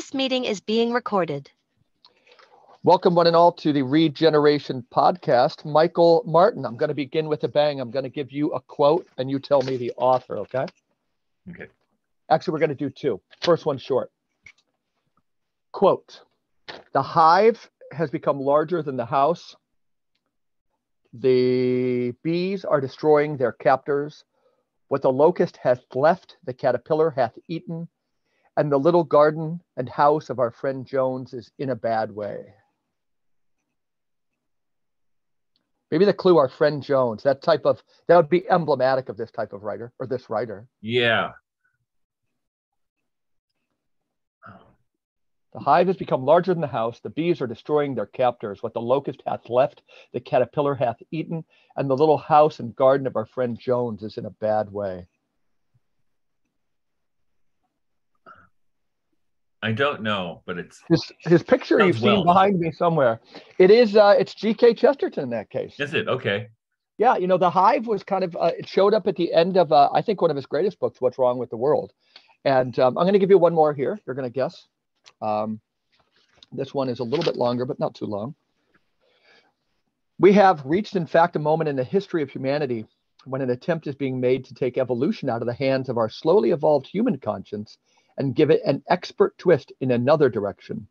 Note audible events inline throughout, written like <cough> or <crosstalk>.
This meeting is being recorded. Welcome, one and all, to the Regeneration Podcast. Michael Martin, I'm going to begin with a bang. I'm going to give you a quote and you tell me the author, okay? Okay. Actually, we're going to do two. First one short. Quote The hive has become larger than the house. The bees are destroying their captors. What the locust hath left, the caterpillar hath eaten. And the little garden and house of our friend Jones is in a bad way. Maybe the clue, our friend Jones, that type of, that would be emblematic of this type of writer or this writer. Yeah. The hive has become larger than the house. The bees are destroying their captors. What the locust hath left, the caterpillar hath eaten, and the little house and garden of our friend Jones is in a bad way. I don't know, but it's his his picture you've seen well. behind me somewhere. It is uh it's G.K. Chesterton in that case. is it okay? Yeah, you know, The Hive was kind of, uh, it showed up at the end of, uh, I think, one of his greatest books, What's Wrong with the World. And um, I'm going to give you one more here. You're going to guess. Um, this one is a little bit longer, but not too long. We have reached, in fact, a moment in the history of humanity when an attempt is being made to take evolution out of the hands of our slowly evolved human conscience and give it an expert twist in another direction,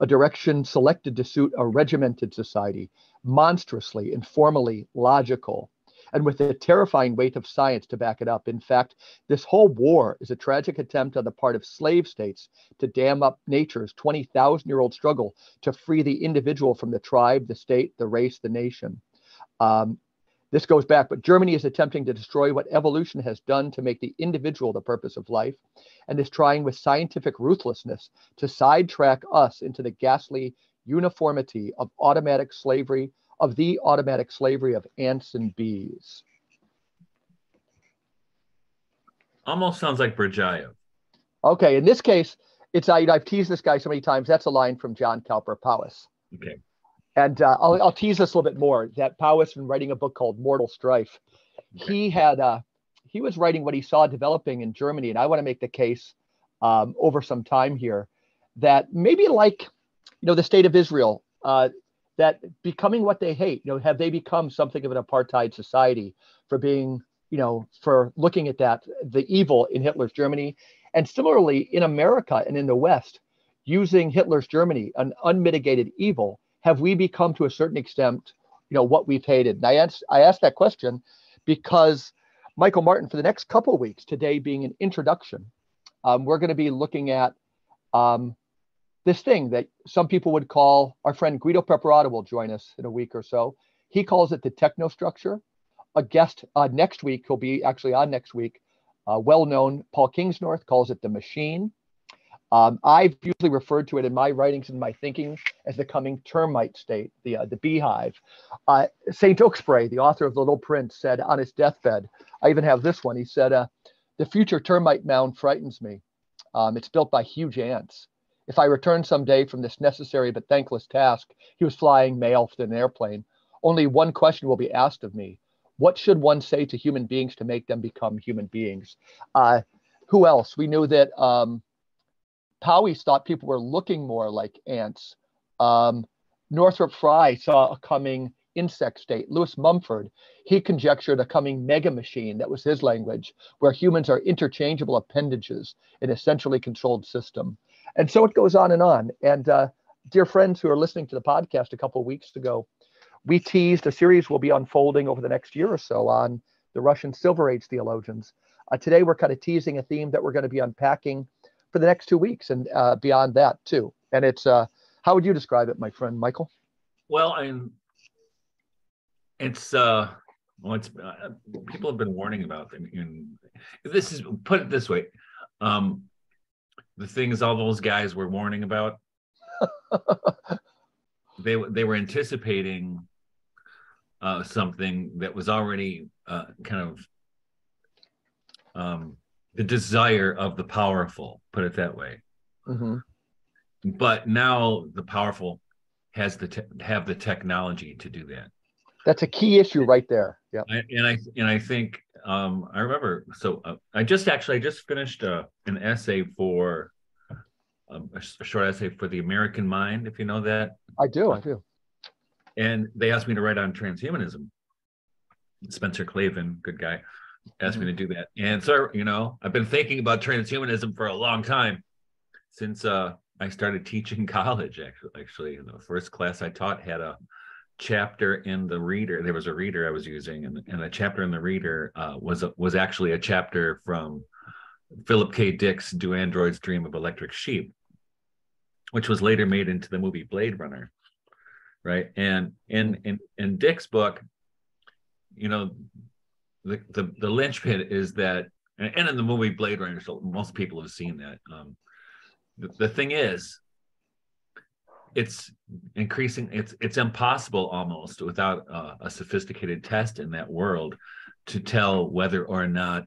a direction selected to suit a regimented society, monstrously, informally logical, and with the terrifying weight of science to back it up. In fact, this whole war is a tragic attempt on the part of slave states to dam up nature's 20,000 year old struggle to free the individual from the tribe, the state, the race, the nation. Um, this goes back, but Germany is attempting to destroy what evolution has done to make the individual the purpose of life and is trying with scientific ruthlessness to sidetrack us into the ghastly uniformity of automatic slavery, of the automatic slavery of ants and bees. Almost sounds like Berdyaev. Okay, in this case, it's I, I've teased this guy so many times. That's a line from John Cowper Powys. Okay. And uh, I'll, I'll tease this a little bit more. That Powys, been writing a book called Mortal Strife, he had uh, he was writing what he saw developing in Germany, and I want to make the case um, over some time here that maybe like you know the state of Israel, uh, that becoming what they hate, you know, have they become something of an apartheid society for being you know for looking at that the evil in Hitler's Germany, and similarly in America and in the West, using Hitler's Germany, an unmitigated evil, have we become to a certain extent, you know, what we've hated? And I asked, I asked that question because Michael Martin, for the next couple weeks, today being an introduction, um, we're going to be looking at um, this thing that some people would call our friend Guido Preparata will join us in a week or so. He calls it the technostructure. A guest uh, next week, he'll be actually on next week, uh, well known Paul Kingsnorth calls it the machine. Um, I've usually referred to it in my writings and my thinking as the coming termite state, the uh, the beehive. Uh, Saint-Exupéry, the author of The Little Prince, said on his deathbed. I even have this one. He said, uh, "The future termite mound frightens me. Um, it's built by huge ants. If I return someday from this necessary but thankless task, he was flying mail in an airplane. Only one question will be asked of me: What should one say to human beings to make them become human beings? Uh, who else? We knew that." Um, Powys thought people were looking more like ants. Um, Northrop Frye saw a coming insect state. Lewis Mumford, he conjectured a coming mega machine, that was his language, where humans are interchangeable appendages in a centrally controlled system. And so it goes on and on. And uh, dear friends who are listening to the podcast a couple of weeks ago, we teased a series will be unfolding over the next year or so on the Russian Silver Age theologians. Uh, today, we're kind of teasing a theme that we're going to be unpacking for the next two weeks and uh, beyond that too. And it's uh, how would you describe it, my friend Michael? Well, I'm. It's uh, well, it's uh, people have been warning about them. And this is put it this way, um, the things all those guys were warning about. <laughs> they they were anticipating uh, something that was already uh, kind of um, the desire of the powerful. Put it that way. hmm But now the powerful has the te- have the technology to do that. That's a key issue right there. Yeah. And I and I think um, I remember. So uh, I just actually I just finished uh, an essay for a, a short essay for the American Mind, if you know that. I do. I do. And they asked me to write on transhumanism. Spencer Klavan, good guy, asked me to do that. And so, you know, I've been thinking about transhumanism for a long time since uh, I started <laughs> teaching college. Actually, actually, the first class I taught had a chapter in the reader. There was a reader I was using, and, and a chapter in the reader uh, was a, was actually a chapter from Philip K. Dick's "Do Androids Dream of Electric Sheep," which was later made into the movie Blade Runner, right? And in in in Dick's book, you know, the the, the linchpin is that, and in the movie Blade Runner, so most people have seen that. Um, the, the thing is, it's increasing. It's it's impossible almost without uh, a sophisticated test in that world to tell whether or not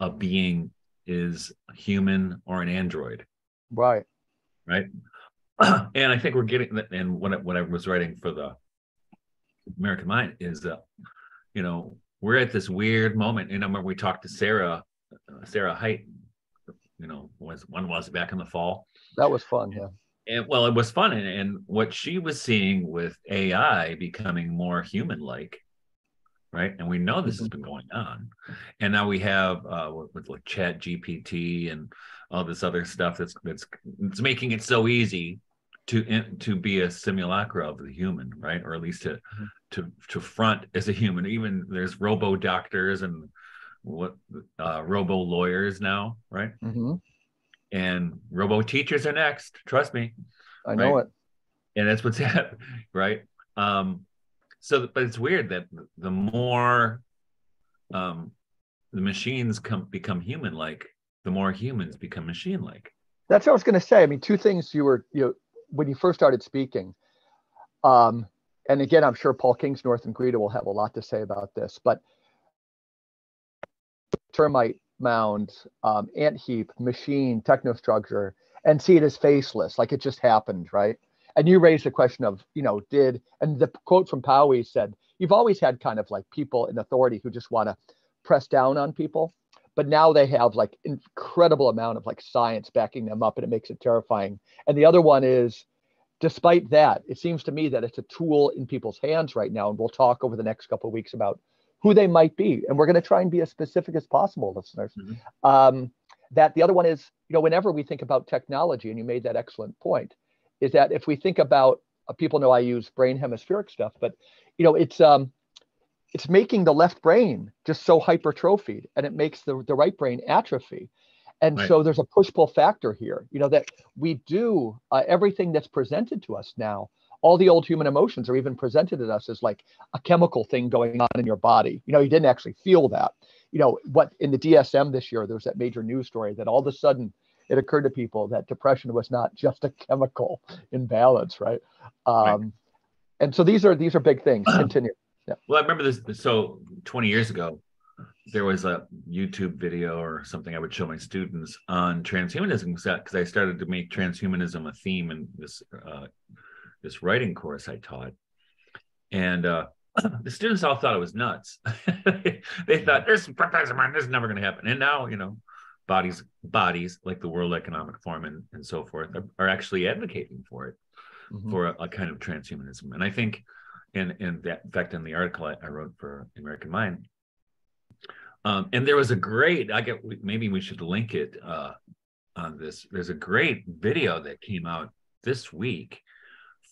a being is human or an android. Right. Right. <clears throat> and I think we're getting and what I, what I was writing for the American Mind is that, you know, we're at this weird moment. You know, remember we talked to Sarah, uh, Sarah Haidt, you know, was one was back in the fall. That was fun. Yeah. And well, it was fun. And, and what she was seeing with AI becoming more human like right? And we know this has mm-hmm. been going on, and now we have uh, with, like Chat GPT and all this other stuff that's that's it's making it so easy to to be a simulacra of the human, right? Or at least to mm-hmm. to to front as a human. Even there's robo doctors and what uh, robo lawyers now, right? Mm-hmm. And robo teachers are next. Trust me. I know it. And that's what's <laughs> happening, right? Um, so but it's weird that the more um the machines come become human like the more humans become machine like that's what i was going to say i mean two things you were you know when you first started speaking um and again i'm sure paul kingsnorth and greta will have a lot to say about this but termite mound um, ant heap machine technostructure and see it as faceless like it just happened right? And you raised the question of you know did and the quote from Powys said you've always had kind of like people in authority who just want to press down on people but now they have like incredible amount of like science backing them up and it makes it terrifying. And the other one is despite that it seems to me that it's a tool in people's hands right now and we'll talk over the next couple of weeks about who they might be. And we're going to try and be as specific as possible listeners. Mm-hmm. um, that the other one is you know whenever we think about technology and you made that excellent point is that if we think about uh, people know I use brain hemispheric stuff, but you know it's um it's making the left brain just so hypertrophied and it makes the, the right brain atrophy. And right. so there's a push pull factor here, you know, that we do uh, everything that's presented to us now. All the old human emotions are even presented to us as like a chemical thing going on in your body. You know, you didn't actually feel that. You know, what in the DSM this year, there was that major news story that all of a sudden it occurred to people that depression was not just a chemical imbalance, right? Um, right. And so these are these are big things. Continue. Yeah. Well, I remember this. So 20 years ago, there was a YouTube video or something I would show my students on transhumanism because I started to make transhumanism a theme in this uh, this writing course I taught, and uh, <clears throat> the students all thought it was nuts. <laughs> they thought there's Professor Martin, this is never going to happen. And now, you know, bodies bodies like the World Economic Forum and, and so forth are, are actually advocating for it mm-hmm. for a, a, kind of transhumanism. And I think in in that in fact in the article I, I wrote for American Mind, um, and there was a great I get maybe we should link it uh, on this. There's a great video that came out this week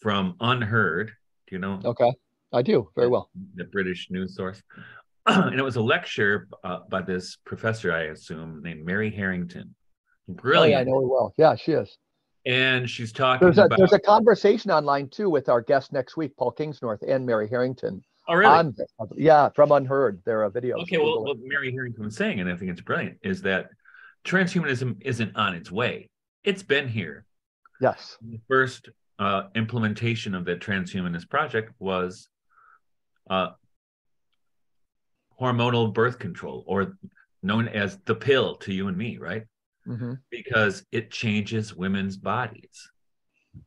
from Unheard. Do you know? Okay. I do very well. The British news source. <clears throat> and it was a lecture uh, by this professor, I assume, named Mary Harrington. Brilliant. Oh, yeah, I know her well. Yeah, she is. And she's talking there's a, about... There's a conversation online too with our guest next week, Paul Kingsnorth and Mary Harrington. Oh, really? On, yeah, from Unheard. There are videos. Okay, well, what Mary Harrington was saying, and I think it's brilliant, is that transhumanism isn't on its way. It's been here. Yes. The first uh, implementation of that transhumanist project was uh, hormonal birth control or known as the pill to you and me, right? Mm-hmm. Because it changes women's bodies,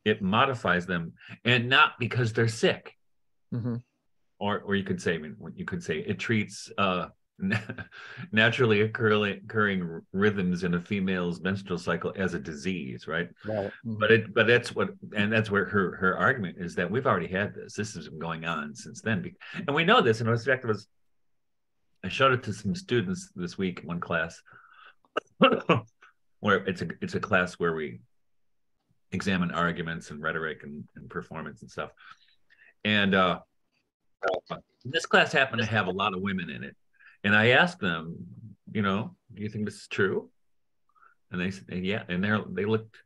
it modifies them, and not because they're sick. Mm-hmm. Or, or you could say, I mean, you could say it treats uh, <laughs> naturally occurring, occurring rhythms in a female's menstrual cycle as a disease, right? Right. But it, but that's what, and that's where her her argument is that we've already had this. This has been going on since then, and we know this. And in fact, it was I showed it to some students this week in one class, <laughs> where it's a it's a class where we examine arguments and rhetoric and, and performance and stuff. And uh, this class happened to have a lot of women in it and I asked them, you know, do you think this is true? And they said, yeah. And they they looked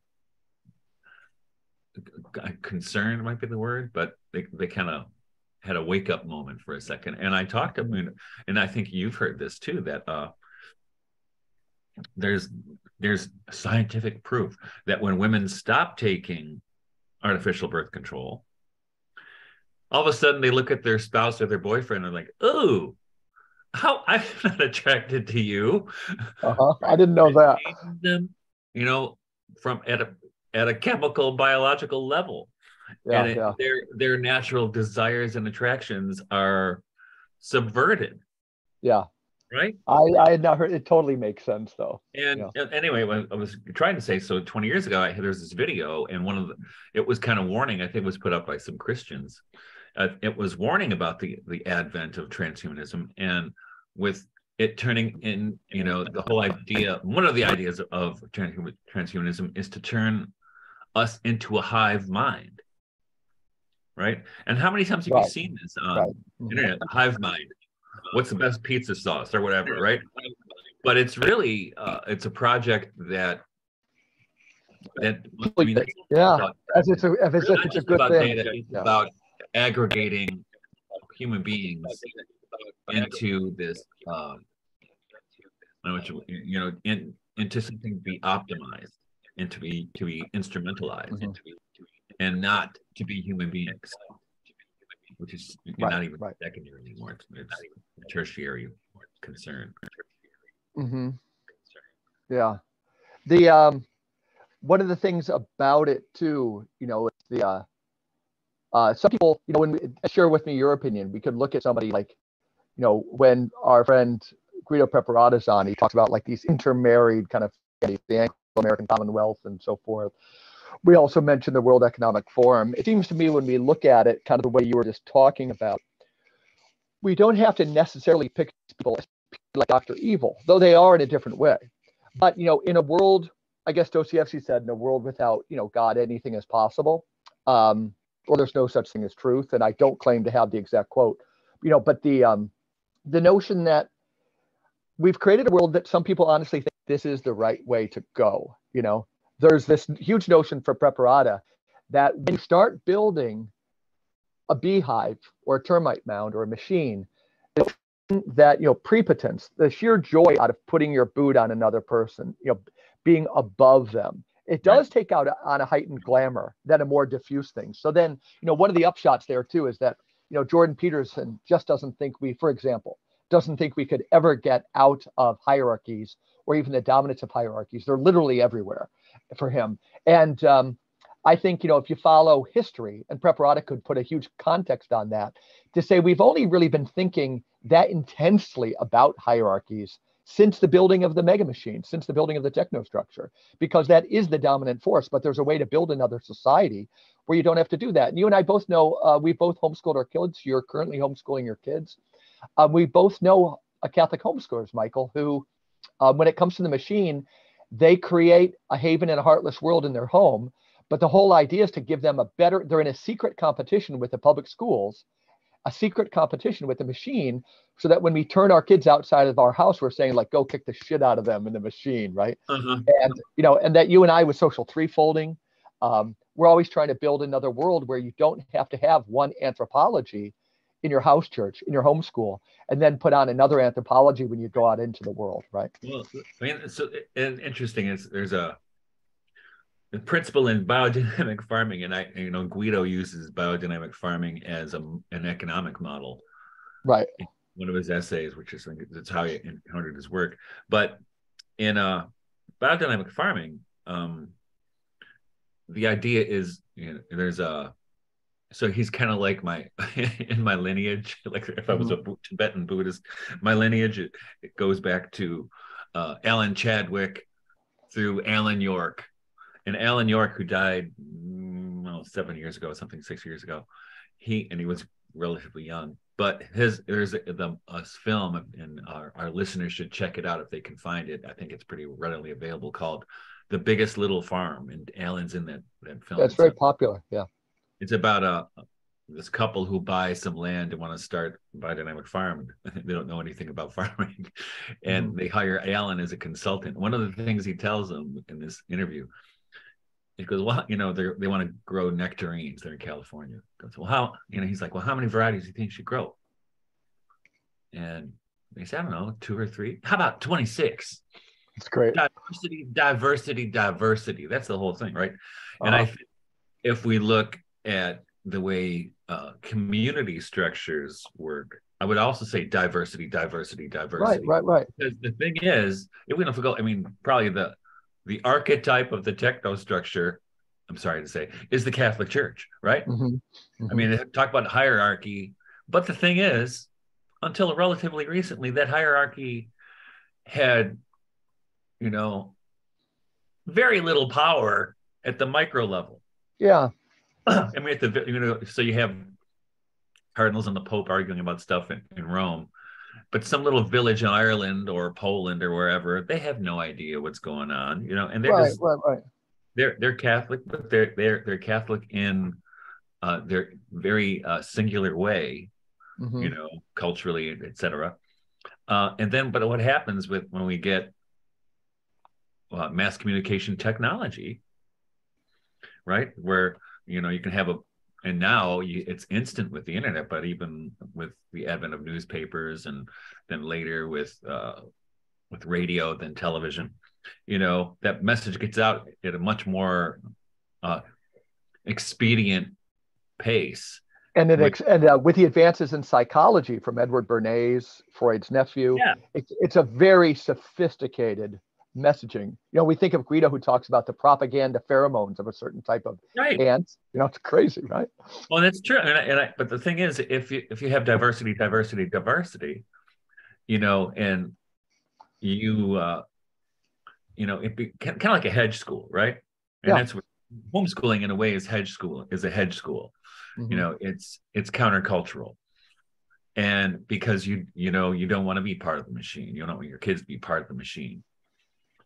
concerned, might be the word, but they, they kind of had a wake up moment for a second. And I talked to them, and I think you've heard this too, that uh, there's there's scientific proof that when women stop taking artificial birth control, all of a sudden they look at their spouse or their boyfriend and like, oh, how <laughs> I'm not attracted to you. Uh-huh. I didn't know that. <laughs> Them, you know, from at a at a chemical biological level. Yeah, and it, yeah. their their natural desires and attractions are subverted. Yeah. Right. I I had not heard. It totally makes sense though. And yeah. anyway, I was trying to say so. Twenty years ago, I there's this video, and one of the it was kind of warning. I think it was put up by some Christians uh, it was warning about the the advent of transhumanism and with it turning in you know the whole idea one of the ideas of transhumanism is to turn us into a hive mind right and how many times have right. you seen this on right. internet hive mind what's the best pizza sauce or whatever right? But it's really uh, it's a project that that I mean, yeah. about, if it's a, if it's, if it's a good thing. data, it's yeah. about aggregating human beings into this, uh, you know, in, into something to be optimized and to be to be instrumentalized mm-hmm. and not to be human beings, which is right, not even right. secondary anymore. It's, it's tertiary concern. Mm-hmm. Yeah, the um, one of the things about it too, you know, it's the uh, uh, some people, you know, when we, share with me your opinion, we could look at somebody like, you know, when our friend Guido Preparata's on, he talks about like these intermarried kind of the Anglo-American Commonwealth and so forth. We also mentioned the World Economic Forum. It seems to me when we look at it, kind of the way you were just talking about, we don't have to necessarily pick people like Dr. Evil, though they are in a different way. But you know, in a world, I guess Dostoevsky said, in a world without you know God, anything is possible. Um, or there's no such thing as truth. And I don't claim to have the exact quote, you know, but the um, the notion that we've created a world that some people honestly think this is the right way to go. You know, there's this huge notion for preparata that when you start building a beehive or a termite mound or a machine, that you know prepotence, the sheer joy out of putting your boot on another person, you know, being above them, it does take out on a heightened glamour than a more diffuse thing. So then, you know, one of the upshots there too is that, you know, Jordan Peterson just doesn't think we, for example, doesn't think we could ever get out of hierarchies or even the dominance of hierarchies. They're literally everywhere for him. And um, I think, you know, if you follow history, and Preparata could put a huge context on that, to say we've only really been thinking that intensely about hierarchies since the building of the mega machine, since the building of the technostructure, because that is the dominant force. But there's a way to build another society where you don't have to do that. And you and I both know uh, we both homeschooled our kids. You're currently homeschooling your kids. Um, we both know a Catholic homeschoolers, Michael, who, uh, when it comes to the machine, they create a haven and a heartless world in their home. But the whole idea is to give them a better, they're in a secret competition with the public schools a secret competition with the machine so that when we turn our kids outside of our house we're saying like go kick the shit out of them in the machine right uh-huh. and you know and that you and i with social threefolding um, we're always trying to build another world where you don't have to have one anthropology in your house church in your homeschool and then put on another anthropology when you go out into the world right well i mean so and interesting is there's a the principle in biodynamic farming, and I, you know, Guido uses biodynamic farming as a, an economic model. Right. One of his essays, which is that's how he encountered his work. But in uh, biodynamic farming, um, the idea is you know, there's a so he's kind of like my <laughs> in my lineage <laughs> like if i was a Mm-hmm. tibetan buddhist my lineage it, it goes back to uh, alan chadwick through alan york and alan york who died mm, well, seven years ago something six years ago he and he was relatively young but his there's a, the a film and our, our listeners should check it out if they can find it i think it's pretty readily available called the biggest little farm and alan's in that that film That's So- very popular. Yeah. It's about a this couple who buy some land and want to start biodynamic farm. <laughs> they don't know anything about <laughs> farming, and they hire Alan as a consultant. One of the things he tells them in this interview, he goes, "Well, you know, they they want to grow nectarines. They're in California." He goes, "Well, how?" You know, he's like, "Well, how many varieties do you think you should grow?" And they say, "I don't know, two or three. How about twenty six? It's great. Diversity, diversity, diversity. That's the whole thing, right?" And I Uh-huh. think if we look at the way uh, community structures work, I would also say diversity, diversity, diversity. right, right. Right. Because the thing is, if we don't forget, I mean, probably the the archetype of the techno structure, I'm sorry to say, is the Catholic Church, right? Mhm. I mean, they talk about hierarchy, but the thing is, until relatively recently, that hierarchy had, you know, very little power at the micro level. yeah, I mean, at the you know, so you have cardinals and the Pope arguing about stuff in, in Rome, but some little village in Ireland or Poland or wherever, they have no idea what's going on, you know, and they're right, just right, right. they're they're Catholic, but they're they're they're Catholic in uh, their very uh, singular way, Mhm. you know, culturally, etc. Uh, and then, but what happens with when we get uh, mass communication technology, right? Where you know you can have a, and now you, it's instant with the internet, but even with the advent of newspapers and then later with uh, with radio than television, you know that message gets out at a much more uh, expedient pace. And ex- and uh, with the advances in psychology from Edward Bernays, Freud's nephew, Yeah. it's, it's a very sophisticated messaging. You know, we think of Guido, who talks about the propaganda pheromones of a certain type of Right. ant. You know, it's crazy, right? Well, that's true, and I, and I, but the thing is, if you if you have diversity, diversity, diversity, you know, and you uh, you know, it be kind of like a hedge school, right? And Yeah. that's what homeschooling in a way is hedge school is a hedge school. Mhm. You know, it's it's countercultural, and because you you know you don't want to be part of the machine, you don't want your kids to be part of the machine.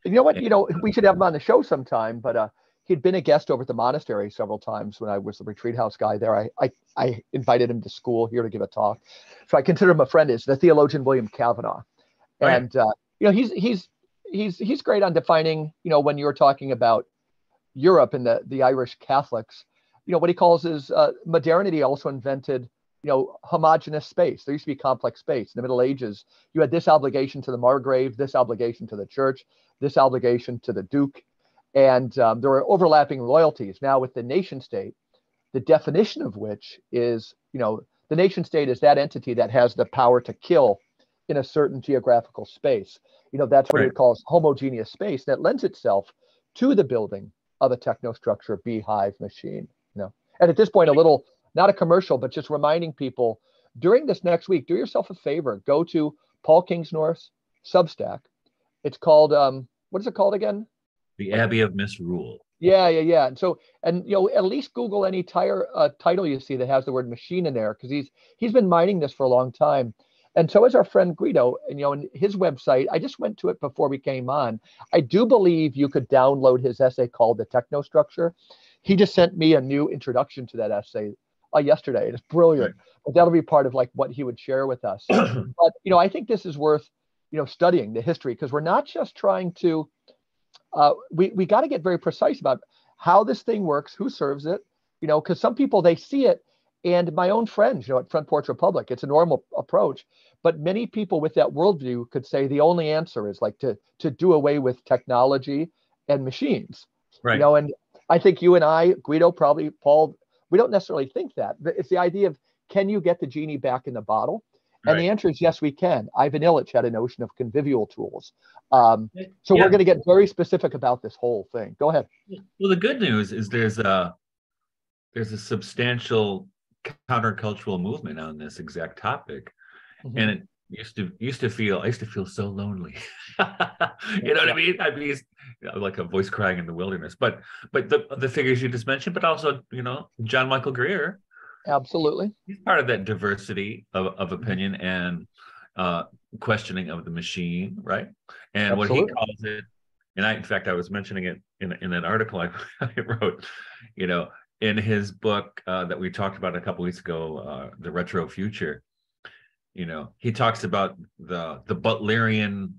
You know what? You know, we should have him on the show sometime. But uh, he'd been a guest over at the monastery several times when I was the retreat house guy there. I, I I invited him to school here to give a talk, so I consider him a friend. Is the theologian William Cavanaugh, Oh, yeah. and uh, you know he's he's he's he's great on defining. You know, when you're talking about Europe and the the Irish Catholics, you know what he calls is uh, modernity also invented you know homogenous space. There used to be complex space in the Middle Ages. You had this obligation to the Margrave, this obligation to the church, this obligation to the duke, and um, there are overlapping loyalties. Now with the nation state, the definition of which is you know the nation state is that entity that has the power to kill in a certain geographical space. You know that's what Right. calls homogeneous space that lends itself to the building of a technostructure beehive machine. You know, and at this point, a little not a commercial, but just reminding people during this next week, do yourself a favor, go to Paul Kingsnorth's Substack. It's called um, what is it called again? The Abbey of Misrule. Yeah, yeah, yeah. And so, and you know, at least Google any tire uh, title you see that has the word machine in there, because he's he's been mining this for a long time. And so is our friend Guido. And you know, in his website, I just went to it before we came on. I do believe you could download his essay called "The Technostructure." He just sent me a new introduction to that essay uh, yesterday. It's brilliant. But that'll be part of like what he would share with us. <clears throat> but you know, I think this is worth you know studying the history because we're not just trying to uh, we we got to get very precise about how this thing works, who serves it, you know, because some people they see it, and my own friends, you know, at Front Porch Republic, it's a normal approach, but many people with that worldview could say the only answer is like to to do away with technology and machines, Right. you know, and I think you and I, Guido, probably Paul, we don't necessarily think that, it's the idea of can you get the genie back in the bottle? And the answer is yes, we can. Ivan Illich had a notion of convivial tools. Um, so Yeah. we're going to get very specific about this whole thing. Go ahead. Well, the good news is there's a there's a substantial countercultural movement on this exact topic, mm-hmm. and it used to used to feel I used to feel so lonely. <laughs> you know what I mean? I'd be like a voice crying in the wilderness. But but the the figures you just mentioned, but also you know John Michael Greer. Absolutely, he's part of that diversity of, of mm-hmm. opinion and uh, questioning of the machine, right? And Absolutely. what he calls it, and I in fact I was mentioning it in in an article I, <laughs> I wrote, you know, in his book uh, that we talked about a couple weeks ago, uh, the retro future you know he talks about the the butlerian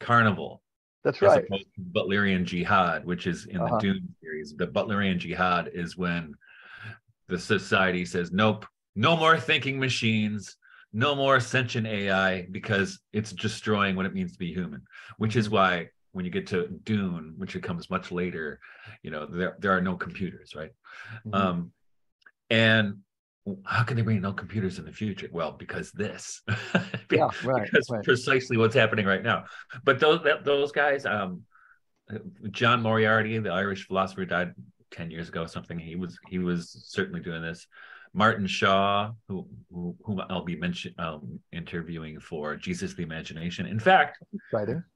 carnival that's right butlerian jihad which is in uh-huh. the dune series the butlerian jihad is when the society says nope no more thinking machines no more sentient ai because it's destroying what it means to be human which is why when you get to dune which it comes much later you know there, there are no computers right mm-hmm. um and how can they bring no computers in the future? Well, because this, <laughs> yeah, right, because right. precisely what's happening right now. But those those guys, um, John Moriarty, the Irish philosopher, died ten years ago. Something he was he was certainly doing this. Martin Shaw, who, who whom I'll be mention, um, interviewing for Jesus the Imagination. In fact,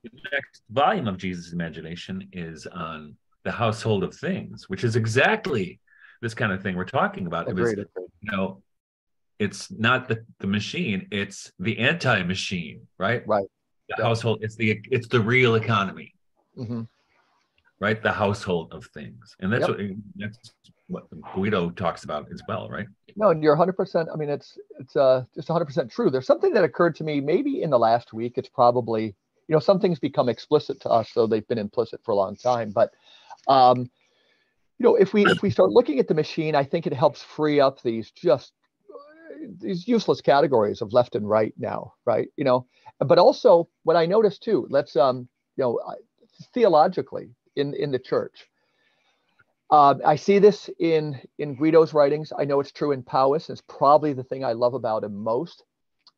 the next volume of Jesus Imagination is on the household of things, which is exactly this kind of thing we're talking about. Agreed, it was, you know, it's not the, the machine, it's the anti-machine, right? Right. The yeah. household, it's the it's the real economy. Mm-hmm. Right? The household of things. And that's yep. what that's what Guido talks about as well, right? No, and you're 100%. I mean, it's it's uh, just 100% true. There's something that occurred to me maybe in the last week. It's probably, you know, some things become explicit to us, though they've been implicit for a long time. But um, you know, if we if we <clears throat> start looking at the machine, I think it helps free up these just these useless categories of left and right now, right? You know, but also what I noticed too. Let's um, you know, theologically in in the church. Uh, I see this in in Guido's writings. I know it's true in Powys. It's probably the thing I love about him most.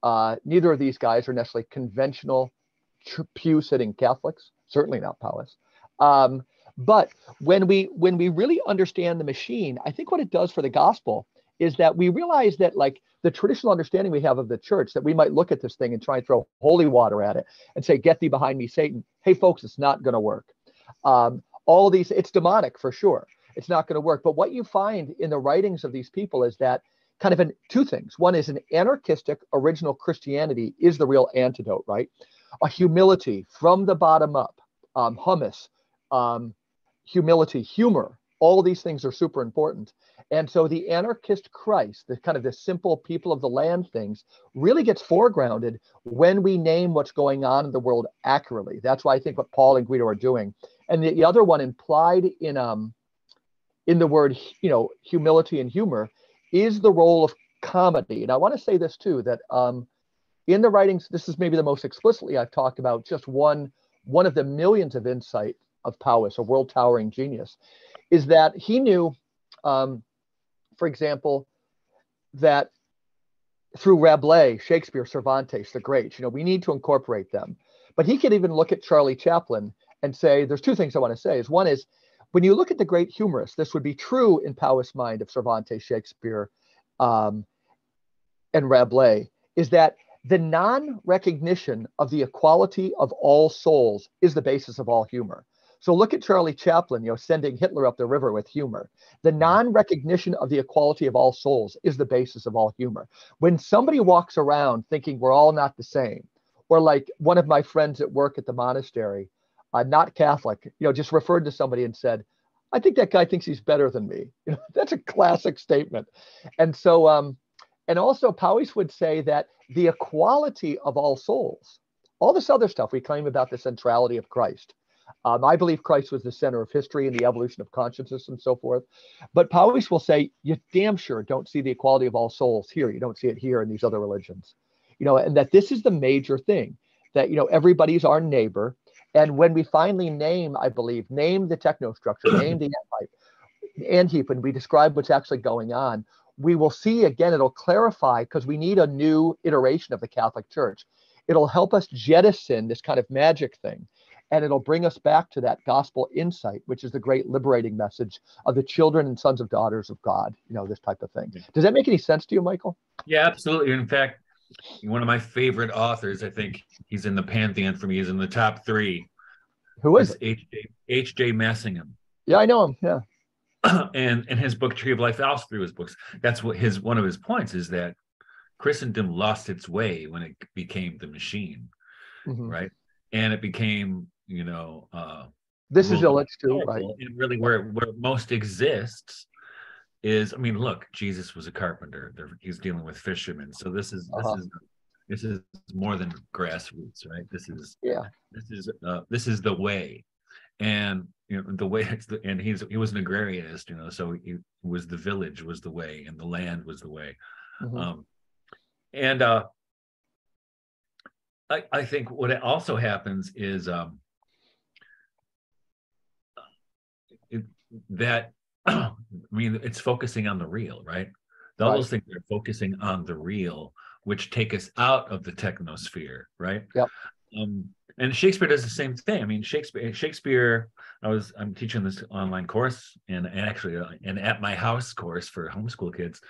Uh, neither of these guys are necessarily conventional pew sitting Catholics. Certainly not Powys. Um, but when we when we really understand the machine, I think what it does for the gospel is that we realize that like the traditional understanding we have of the church that we might look at this thing and try and throw holy water at it and say get thee behind me satan. Hey folks it's not going to work. Um, all these it's demonic for sure. It's not going to work. But what you find in the writings of these people is that kind of in two things. One is an anarchistic original christianity is the real antidote right? A humility from the bottom up um, hummus um, humility, humor. All these things are super important. And so the anarchist Christ, the kind of the simple people of the land things, really gets foregrounded when we name what's going on in the world accurately. That's why I think what Paul and Guido are doing. And the, the other one implied in um in the word, you know, humility and humor is the role of comedy. And I want to say this too, that um in the writings, this is maybe the most explicitly I've talked about just one one of the millions of insight of Powys, a world towering genius, is that he knew, um, for example, that through Rabelais, Shakespeare, Cervantes, the greats, you know, we need to incorporate them. But he could even look at Charlie Chaplin and say, there's two things I want to say. Is one is when you look at the great humorists, this would be true in Powys' mind of Cervantes, Shakespeare, um, and Rabelais, is that the non-recognition of the equality of all souls is the basis of all humor. So look at Charlie Chaplin, you know, sending Hitler up the river with humor. The mm-hmm. non-recognition of the equality of all souls is the basis of all humor. When somebody walks around thinking we're all not the same, or like one of my friends at work at the monastery, uh, not Catholic, you know, just referred to somebody and said, "I think that guy thinks he's better than me." <laughs> You know, that's a classic statement. And so, um, and also Powys would say that the equality of all souls, all this other stuff we claim about the centrality of Christ, um, I believe Christ was the center of history and the evolution of consciousness and so forth. But Powys will say, you damn sure don't see the equality of all souls here. You don't see it here in these other religions. You know, and that this is the major thing that, you know, everybody's our neighbor. And when we finally name, I believe, name the technostructure, <clears throat> name the ant heap, and we describe what's actually going on, we will see again, it'll clarify because we need a new iteration of the Catholic Church. It'll help us jettison this kind of magic thing and it'll bring us back to that gospel insight, which is the great liberating message of the children and sons of daughters of God, you know, this type of thing. Does that make any sense to you, Michael? Yeah, absolutely. In fact, one of my favorite authors, I think he's in the pantheon for me, is in the top three. Who is? H.J. H.J. Massingham. Yeah, I know him. Yeah. <clears throat> and and his book Tree of Life, also through his books. That's what his one of his points is that Christendom lost its way when it became the machine, Mhm. right? And it became, you know, uh This is Illich too, right? And really where where most exists is, I mean, look, Jesus was a carpenter. There, he's dealing with fishermen. So this is this Uh-huh. is this is more than grassroots, right? This is Yeah. this is uh, this is the way and you know the way <laughs> it's the, and he's he was an agrarianist you know so he was the village was the way and the land was the way Mhm. um and uh i i think what also happens is um it, that <clears throat> i mean it's focusing on the real right all Right. those things are focusing on the real which take us out of the technosphere right Yep. um and shakespeare does the same thing i mean shakespeare shakespeare i was i'm teaching this online course and, and actually uh, an at my house course for homeschool kids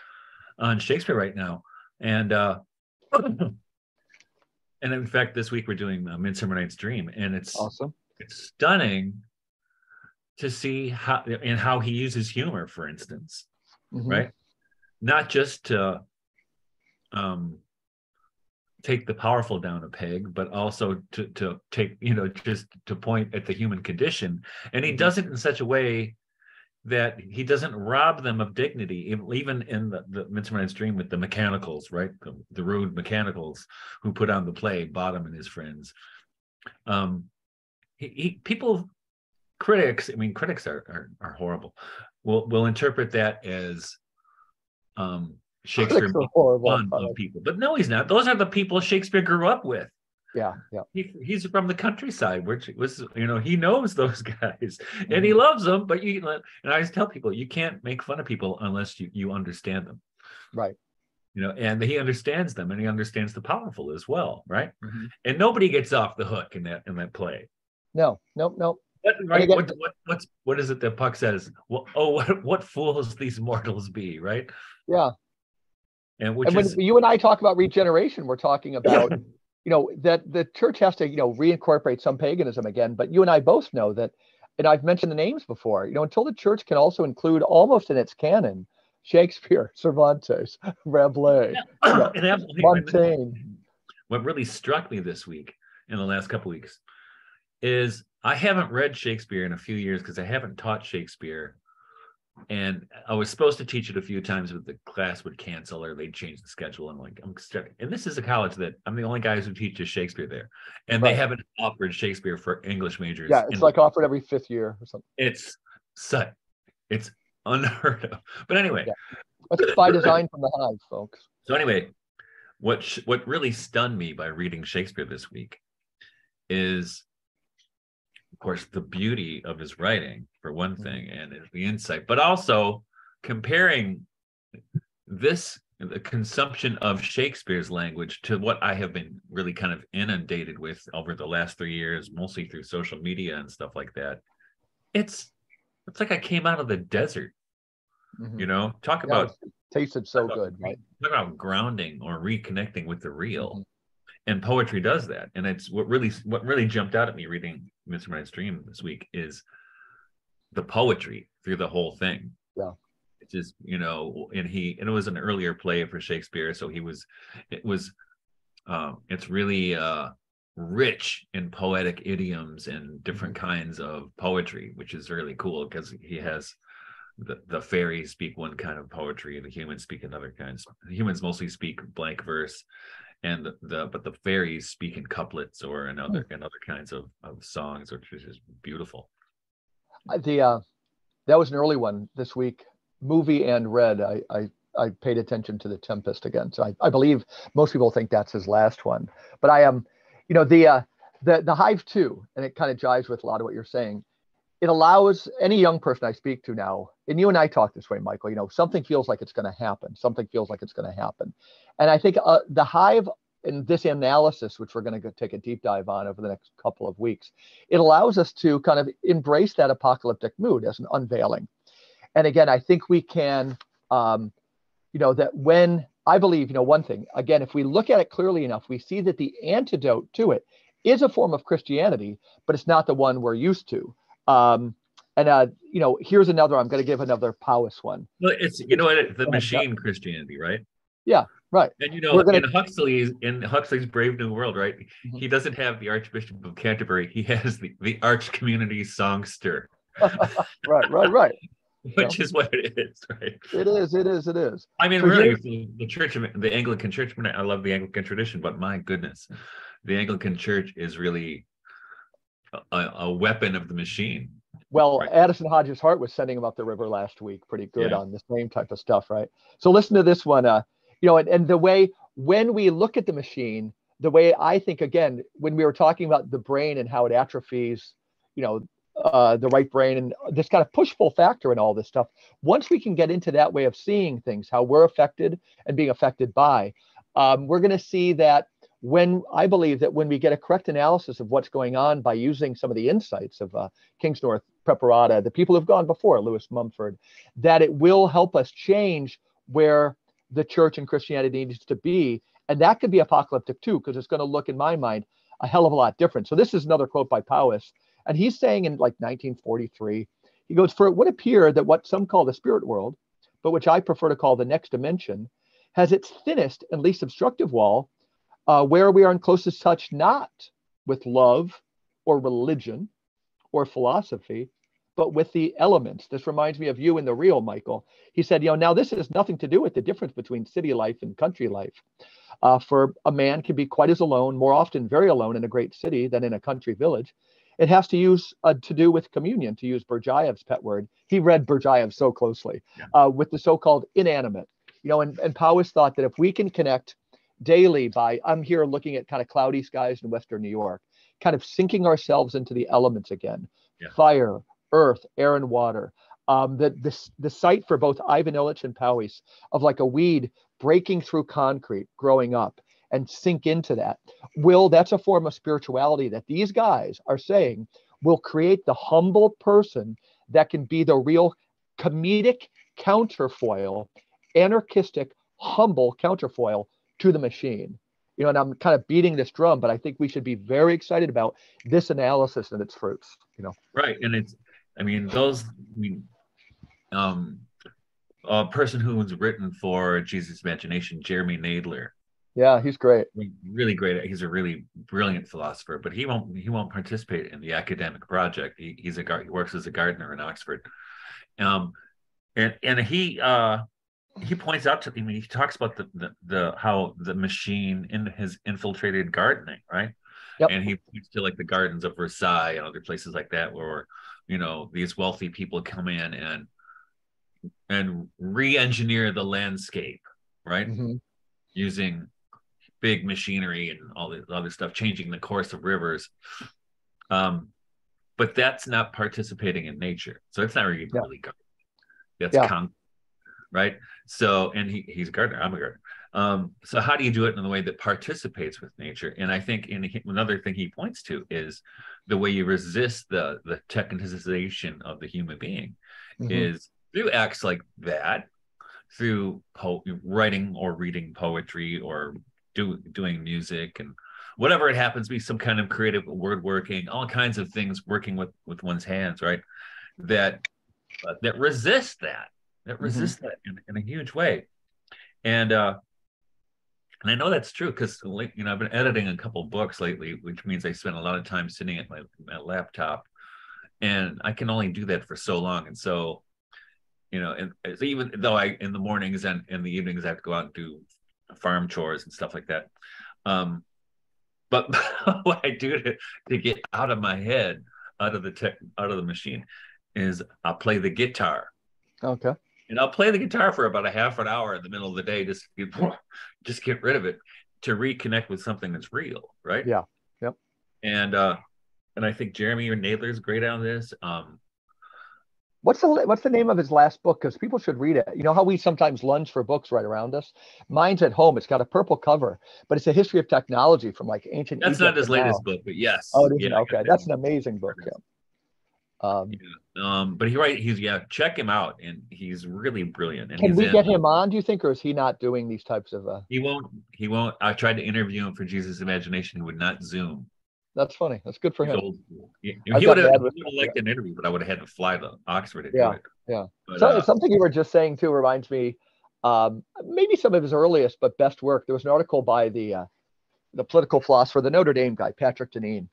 on shakespeare right now and uh <clears throat> and in fact this week we're doing uh, midsummer night's dream and it's Awesome. it's stunning to see how and how he uses humor for instance Mhm. right not just to um take the powerful down a peg but also to to take you know just to point at the human condition and he Mhm. does it in such a way that he doesn't rob them of dignity ev- even in the, the midsummer night's dream with the mechanicals right the, the rude mechanicals who put on the play bottom and his friends um he, he people critics i mean critics are are, are horrible will will interpret that as um shakespeare horrible. fun of people but no he's not those are the people shakespeare grew up with Yeah, yeah. he, he's from the countryside which was you know he knows those <laughs> guys and he loves them but you and i always tell people you can't make fun of people unless you you understand them Right. you know and he understands them and he understands the powerful as well right Mhm. and nobody gets off the hook in that in that play No, nope, nope. What, right? what, what, what's, what is it that Puck says? Well, oh, <laughs> what, what fools these mortals be, right? Yeah. And which and when is, you and I talk about regeneration, we're talking about, you know, that the church has to, you know, reincorporate some paganism again. But you and I both know that, and I've mentioned the names before, you know, until the church can also include almost in its canon Shakespeare, <laughs> Cervantes, Rabelais, yeah. <clears throat> and absolutely- Montaigne. what really struck me this week in the last couple weeks is I haven't read Shakespeare in a few years because I haven't taught Shakespeare. And I was supposed to teach it a few times, but the class would cancel or they'd change the schedule. I'm like, I'm stuck. And this is a college that I'm the only guys who teaches Shakespeare there. And Right. they haven't offered Shakespeare for English majors. Yeah, it's like offered every fifth year or something. it's such it's unheard of but anyway Yeah. That's by design from the hive, folks. so anyway what sh- what really stunned me by reading shakespeare this week is of course the beauty of his writing for one thing and the insight but also comparing this the consumption of shakespeare's language to what i have been really kind of inundated with over the last three years mostly through social media and stuff like that it's it's like i came out of the desert Mhm. you know talk Yeah, about tasted so good, right? talk about grounding or reconnecting with the real Mhm. And poetry does that. And it's what really what really jumped out at me reading mr night's dream this week is the poetry through the whole thing. Yeah. it's just you know and he and it was an earlier play for shakespeare. So he was it was um it's really uh rich in poetic idioms and different Mm-hmm. kinds of poetry which is really cool because he has the, the fairies speak one kind of poetry and the humans speak another kinds the humans mostly speak blank verse and the, the but the fairies speak in couplets or in other in other kinds of, of songs which is just beautiful Uh, The uh, that was an early one this week. Movie and read. I I, I paid attention to the Tempest again. So I, I believe most people think that's his last one. But I am, you know, the uh, the the Hive too, and it kind of jives with a lot of what you're saying. It allows any young person I speak to now, and you and I talk this way, Michael. You know, something feels like it's going to happen. Something feels like it's going to happen, and I think uh, the Hive in this analysis, which we're going to take a deep dive on over the next couple of weeks, it allows us to kind of embrace that apocalyptic mood as an unveiling. And again, I think we can, um, you know, that when I believe, you know, one thing, again, if we look at it clearly enough, we see that the antidote to it is a form of Christianity, but it's not the one we're used to. Um, and uh, you know, here's another. I'm going to give another Powys one. Well, it's you know what the machine Christianity, right? Yeah, right. And you know, gonna... in Huxley's in Huxley's Brave New World, right? Mm-hmm. He doesn't have the Archbishop of Canterbury. He has the the Arch Community Songster. <laughs> right, right, right. <laughs> Which is what it is, right? It is, it is, it is. I mean, so really, the, the church, the Anglican Church. I love the Anglican tradition, but my goodness, the Anglican Church is really a, a weapon of the machine. Well, right. Addison Hodges Hart was sending him up the river last week, pretty good yeah. on the same type of stuff, right? So listen to this one. Uh, you know, and, and the way when we look at the machine, the way I think again, when we were talking about the brain and how it atrophies, you know, uh, the right brain and this kind of push pull factor and all this stuff. Once we can get into that way of seeing things, how we're affected and being affected by, um, we're going to see that when I believe that when we get a correct analysis of what's going on by using some of the insights of uh, Kingsnorth Preparata, the people who've gone before, Lewis Mumford, that it will help us change where the church and Christianity needs to be. And that could be apocalyptic too, because it's going to look, in my mind, a hell of a lot different. So this is another quote by Powys. And he's saying in like 1943, he goes, For it would appear that what some call the spirit world, but which I prefer to call the next dimension, has its thinnest and least obstructive wall uh, where we are in closest touch not with love or religion or philosophy, but with the elements. This reminds me of you in the real, Michael. He said, you know, now this has nothing to do with the difference between city life and country life. Uh, for a man can be quite as alone, more often very alone in a great city than in a country village. It has to use uh, to do with communion, to use Berdyaev's pet word. He read Berdyaev so closely yeah. uh, with the so-called inanimate. You know, and, and Powys thought that if we can connect daily by i'm here looking at kind of cloudy skies in western new york kind of sinking ourselves into the elements again. Yeah. fire earth air and water. Um, the, the, the site for both ivan illich and powys of like a weed breaking through concrete growing up and sink into that. Will that's a form of spirituality that these guys are saying will create the humble person that can be the real comedic counterfoil anarchistic humble counterfoil to the machine. You know, and I'm kind of beating this drum, but I think we should be very excited about this analysis and its fruits. You know, right? And it's, I mean, those, I mean, um, a person who was written for Jesus Imagination, Jeremy Naydler. Yeah, he's great. Really great. He's a really brilliant philosopher, but he won't he won't participate in the academic project. He, he's a he works as a gardener in Oxford, um, and and he uh he points out to I mean he talks about the, the the how the machine in his infiltrated gardening, right? Yep. And he points to like the gardens of Versailles and other places like that where you know these wealthy people come in and and re-engineer the landscape, right? Mm-hmm. Using big machinery and all this other stuff, changing the course of rivers. Um, but that's not participating in nature. So it's not really, yeah. really gardening. That's yeah. con- right? So, and he, he's a gardener, I'm a gardener. Um, so how do you do it in the way that participates with nature? And I think in another thing he points to is the way you resist the the technicization of the human being mm-hmm. is through acts like that, through po- writing or reading poetry or do, doing music and whatever it happens to be, some kind of creative word working, all kinds of things working with with one's hands, right? That uh, that resist that that mm-hmm. resist mm-hmm. that in, in, a huge way. And uh, and I know that's true because you know I've been editing a couple books lately, which means I spend a lot of time sitting at my, my laptop, and I can only do that for so long. And so, you know, and even though I in the mornings and in the evenings I have to go out and do farm chores and stuff like that. Um, but <laughs> what I do to, to get out of my head, out of the tech, out of the machine, is I play the guitar. Okay and I'll play the guitar for about a half an hour in the middle of the day, just just get rid of it to reconnect with something that's real, right? Yeah. Yep. And uh, and I think Jeremy or Naydler is great on this. Um, What's the what's the name of his last book? Because people should read it. You know how we sometimes lunge for books right around us. Mine's at home. It's got a purple cover, but it's a history of technology from like ancient. That's Egypt not his to now. latest book, but yes. Oh? Yeah, okay, that's an amazing book. Yeah. Um, Um, but he right, he's yeah, check him out, and he's really brilliant. And can we in- get him on? Do you think, or is he not doing these types of? Uh, He won't. He won't. I tried to interview him for Jesus Imagination. He would not Zoom. that's funny. That's good for He's him. old. He, he would have liked an interview, but I would have had to fly to Oxford to Yeah, do it. yeah. But, So, uh, something you were just saying too reminds me, um, maybe some of his earliest but best work. There was an article by the uh, the political philosopher, the Notre Dame guy, Patrick Deneen,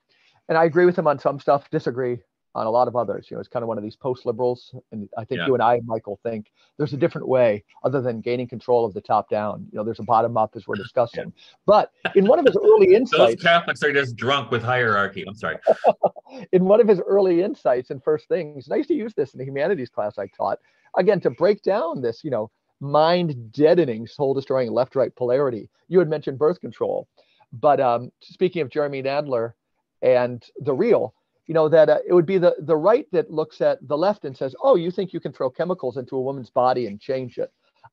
and I agree with him on some stuff, disagree on a lot of others. You know, it's kind of one of these post liberals, and I think Yeah. you and I, Michael, think there's a different way other than gaining control of the top down. You know, there's a bottom up as we're discussing. But in one of his early <laughs> insights, those Catholics are just drunk with hierarchy. I'm sorry. <laughs> in one of his early insights and first things, and I used to use this in the humanities class I taught, again, to break down this, you know, mind deadening, soul destroying left right polarity. You had mentioned birth control, but um, speaking of Jeremy Naydler and the real, you know, that uh, it would be the, the right that looks at the left and says, oh, you think you can throw chemicals into a woman's body and change it.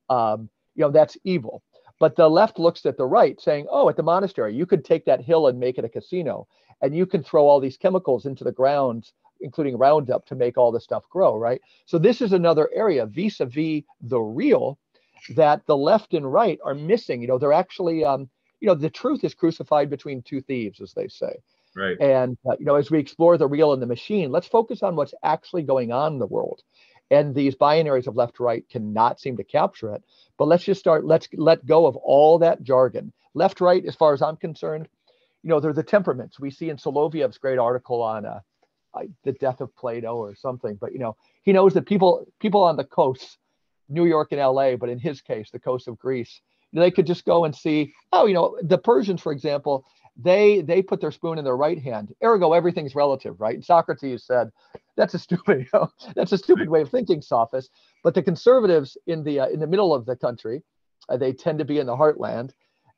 Um, you know, that's evil. But the left looks at the right saying, oh, at the monastery, you could take that hill and make it a casino and you can throw all these chemicals into the ground including roundup to make all this stuff grow right so this is another area vis-a-vis the real that the left and right are missing you know they're actually um, you know the truth is crucified between two thieves as they say Right. and uh, you know as we explore the real and the machine let's focus on what's actually going on in the world. And these binaries of left right cannot seem to capture it but let's just start let's let go of all that jargon. Left right as far as i'm concerned you know they're the temperaments. We see in solovyev's great article on uh, the death of plato or something but you know he knows that people people on the coast new york and la but in his case the coast of greece they could just go and see oh you know the persians for example they they put their spoon in their right hand. Ergo everything's relative right? Socrates said that's a <laughs> stupid you know that's a stupid way of thinking sophist. But the conservatives in the uh, in the middle of the country uh, they tend to be in the heartland.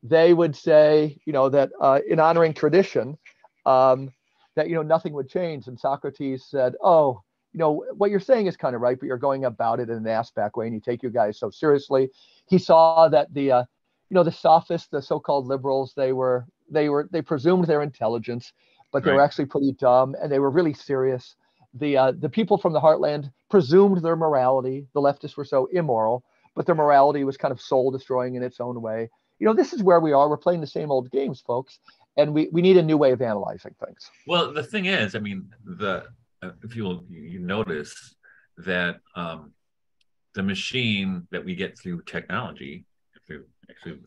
They would say you know that uh, in honoring tradition um, that you know nothing would change. And socrates said oh you know what you're saying is kind of right but you're going about it in an ass back way and you take you guys so seriously. He saw that the uh, you know the sophists the so-called liberals they were they were they presumed their intelligence but they were actually pretty dumb and they were really serious. The uh, the people from the heartland presumed their morality. The leftists were so immoral but their morality was kind of soul destroying in its own way. You know this is where we are. We're playing the same old games folks and we, we need a new way of analyzing things. Well, the thing is, I mean, the uh, if you will you notice that um, the machine that we get through technology, through actually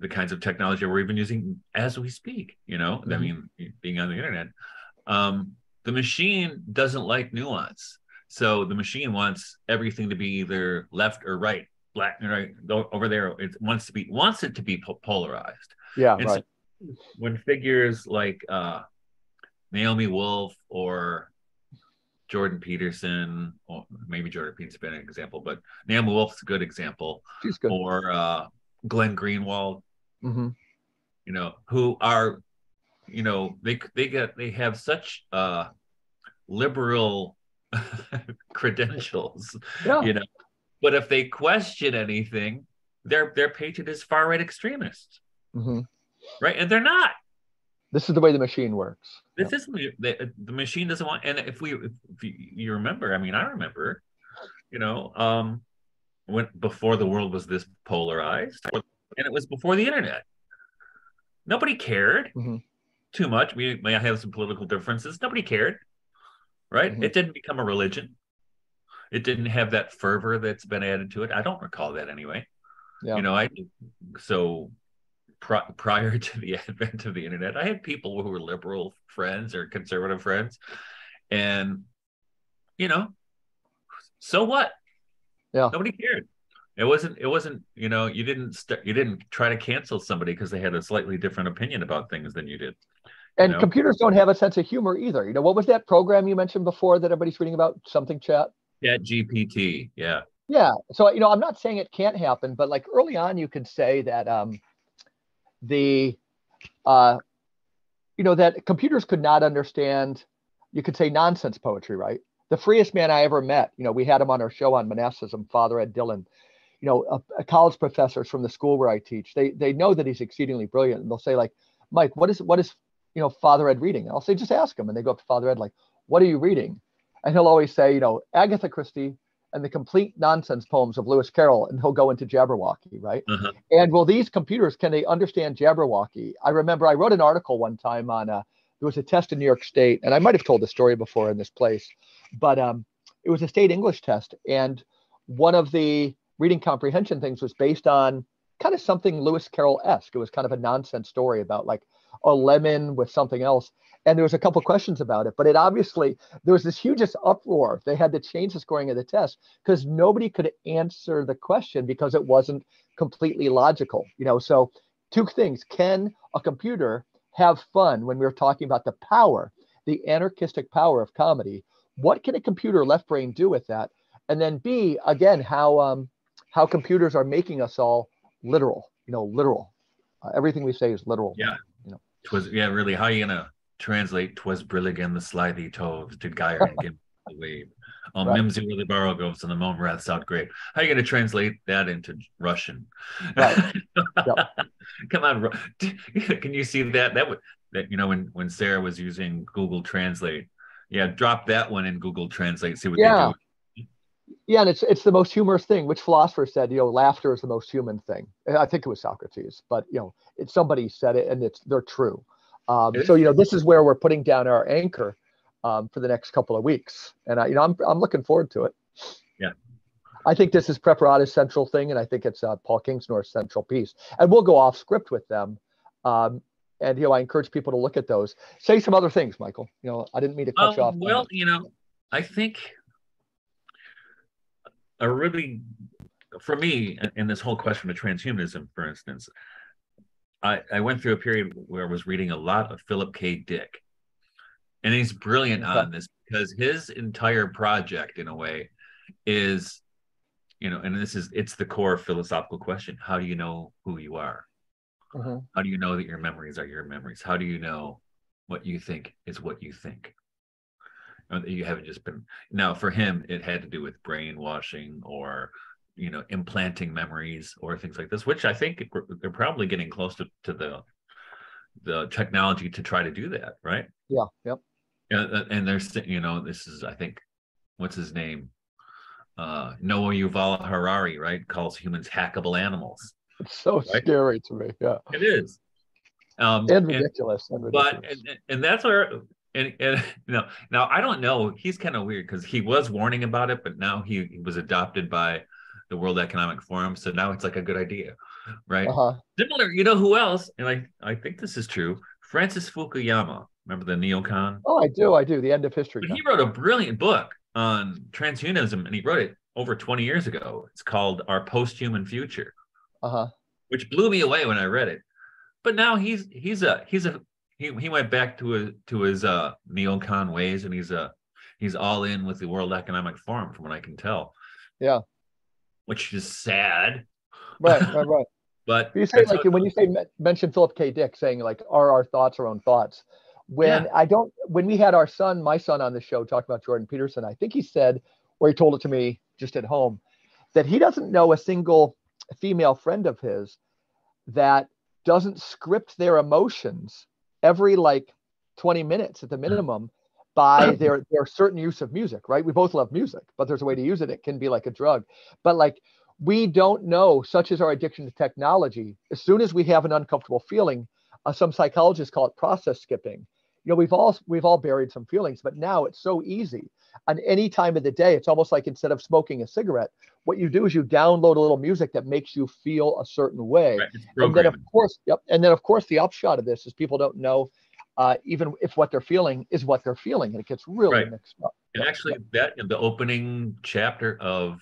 the kinds of technology we're even using as we speak, you know, I Mhm. mean, being on the internet, um, the machine doesn't like nuance. So the machine wants everything to be either left or right, black and right. Over there, it wants to be wants it to be po- polarized yeah And right so when figures like uh, Naomi Wolf or Jordan Peterson, or maybe Jordan Peterson's been an example, but Naomi Wolf's a good example, she's good or uh, Glenn Greenwald, hmm you know, who are, you know, they they get they have such uh, liberal <laughs> credentials, yeah you know, but if they question anything, they're they're painted as far right extremists, hmm right? And they're not. this is the way the machine works This isn't the, the machine doesn't want. And if we, if you, you remember, I mean, I remember, you know, um, when before the world was this polarized, and it was before the internet. Nobody cared Mhm. too much. We may have some political differences. Nobody cared, right? Mhm. It didn't become a religion. It didn't have that fervor that's been added to it. I don't recall that anyway. Yeah. You know, I so pri- prior to the <laughs> advent of the internet, I had people who were liberal friends or conservative friends, and you know, so what? Yeah. nobody cared. It wasn't. It wasn't. You know, you didn't. St- you didn't try to cancel somebody because they had a slightly different opinion about things than you did. and know? computers don't have a sense of humor either you know what was that program you mentioned before that everybody's reading about something chat Chat GPT. Yeah. Yeah. So, you know, I'm not saying it can't happen, but like early on, you could say that um, the, uh, you know, that computers could not understand, you could say nonsense poetry, right? the freest man I ever met. You know, we had him on our show on monasticism, Father Ed Dillon. You know, a, a college professors from the school where I teach, they they know that he's exceedingly brilliant, and they'll say like, Mike, what is what is you know Father Ed reading? And I'll say, just ask him, and they go up to Father Ed like, what are you reading? And he'll always say, you know, Agatha Christie and the complete nonsense poems of Lewis Carroll, and he'll go into Jabberwocky, right? Uh-huh. And will these computers can they understand Jabberwocky? I remember I wrote an article one time on uh, there was a test in New York State, and I might have told the story before in this place, but um, it was a state English test, and one of the reading comprehension things was based on kind of something Lewis Carroll esque. It was kind of a nonsense story about like a lemon with something else. And there was a couple questions about it, but it obviously there was this hugest uproar. They had to change the scoring of the test because nobody could answer the question because it wasn't completely logical. You know, so two things: can a computer have fun when we were talking about the power, the anarchistic power of comedy? What can a computer left brain do with that? And then B, again, how um, how computers are making us all literal. You know, literal. Uh, everything we say is literal. Yeah. You know. Twas yeah, really. How you gonna translate "Twas brilliant the slithy toves to gyre and give <laughs> the wave"? Oh, Right. Mimsy Willie Borogoves and the Mome Raths Outgrabe. How you gonna translate that into Russian? Right. <laughs> Come on, <laughs> can you see that? That would that you know when when Sarah was using Google Translate. Yeah, drop that one in Google Translate. See what Yeah. they do. Yeah, and it's it's the most humorous thing. Which philosopher said, you know, laughter is the most human thing? I think it was Socrates, but you know, it's somebody said it, and it's they're true. Um, so you know, this is where we're putting down our anchor um, for the next couple of weeks, and I, you know, I'm I'm looking forward to it. Yeah. I think this is Preparata's central thing, and I think it's uh, Paul Kingsnorth's central piece. And we'll go off script with them. Um, and you know, I encourage people to look at those. Say some other things, Michael. You know, I didn't mean to cut you off. Um, well, you know, I think a really, for me, in- this whole question of transhumanism, for instance, I, I went through a period where I was reading a lot of Philip K. Dick. And he's brilliant on this because his entire project, in a way, is, you know, and this is, it's the core philosophical question how do you know who you are? Mhm. How do you know that your memories are your memories? How do you know what you think is what you think? That you haven't just been now for him, it had to do with brainwashing or you know, implanting memories or things like this, which I think they're probably getting close to, to the the technology to try to do that, right? Yeah. Yep. Yeah, and there's you know, this is I think what's his name? Uh Noah Yuval Harari, right? Calls humans hackable animals. It's so Right. scary to me. Yeah. It is. Um And and- ridiculous. And but ridiculous. and, and that's where and, and <laughs> you know now i don't know he's kind of weird because he was warning about it but now he, he was adopted by the world economic forum so now it's like a good idea right uh-huh. similar you know who else and i i think this is true francis fukuyama remember the neocon Oh, I do. I do. The end of history. but he wrote a brilliant book on transhumanism and he wrote it over 20 years ago it's called our post-human future Uh huh. which blew me away when I read it. But now he's he's a he's a he, he went back to his to his uh neocon ways and he's a he's all in with the World Economic Forum from what I can tell. Yeah. Which is sad. Right. Right. Right. <laughs> But you say like when you say mention Philip K. Dick saying like are our thoughts our own thoughts? When Yeah. I don't when we had our son, my son on the show talking about Jordan Peterson, I think he said, or he told it to me just at home, that he doesn't know a single female friend of his that doesn't script their emotions every like 20 minutes at the minimum by <clears throat> their their certain use of music, right? We both love music, but there's a way to use it. It can be like a drug. But like we don't know, such is our addiction to technology. As soon as we have an uncomfortable feeling, uh, some psychologists call it process skipping. You know, we've all we've all buried some feelings, but now it's so easy. On any time of the day, it's almost like instead of smoking a cigarette, what you do is you download a little music that makes you feel a certain way. right, And then of course, yep. And then of course, the upshot of this is people don't know uh, even if what they're feeling is what they're feeling, and it gets really Right. mixed up. And actually that in the opening chapter of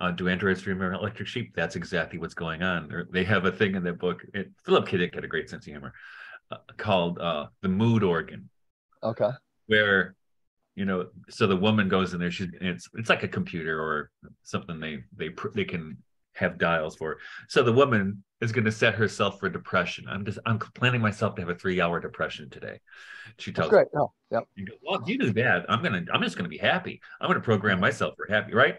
uh, Do Androids Dream of Electric Sheep, that's exactly what's going on. Or they have a thing in their book. It, Philip K. Dick had a great sense of humor uh, called uh, the mood organ. Okay. where you know so the woman goes in there she's it's it's like a computer or something they they they can have dials for so the woman is going to set herself for depression. I'm just I'm planning myself to have a three hour depression today. She That's tells great. Oh, yep. you go, well, if you do that, I'm gonna I'm just gonna be happy. I'm gonna program myself for happy, right?